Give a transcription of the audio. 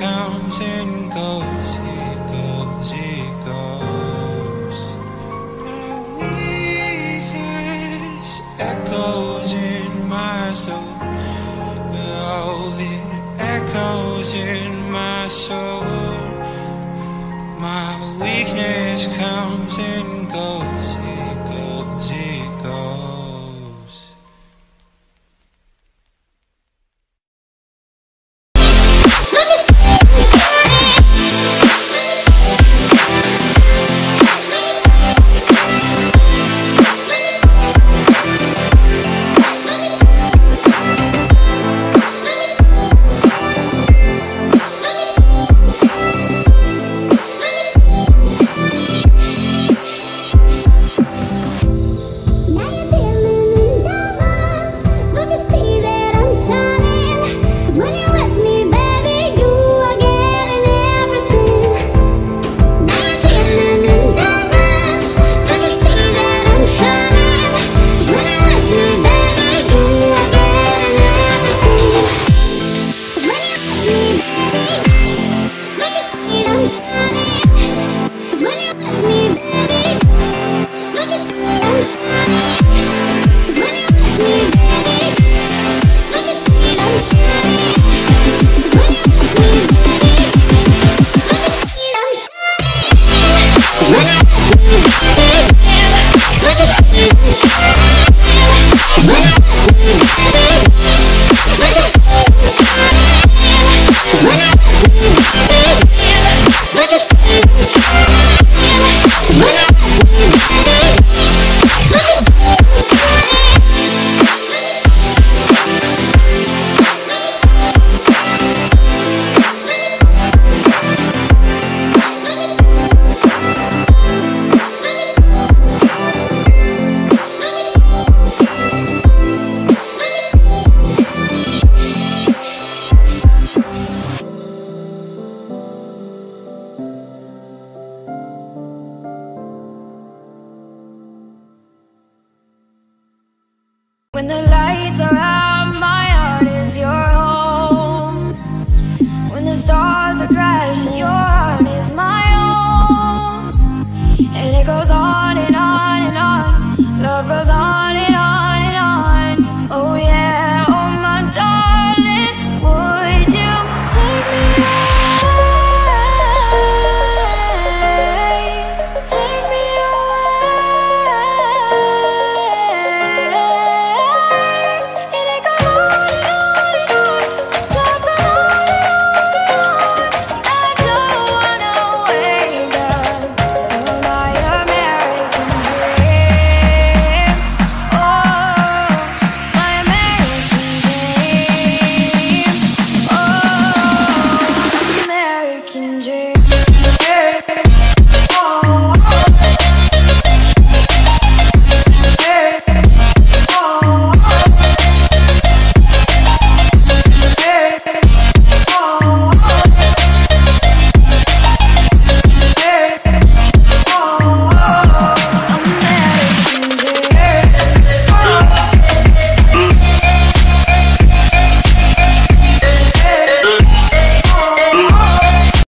comes and goes, he goes, he goes. Now he has echoes in my soul. Oh, it echoes in my soul. When the lights are out, my heart is your home. When the stars are crashing, your heart is my own. And it goes on and on and on. Love goes on and on.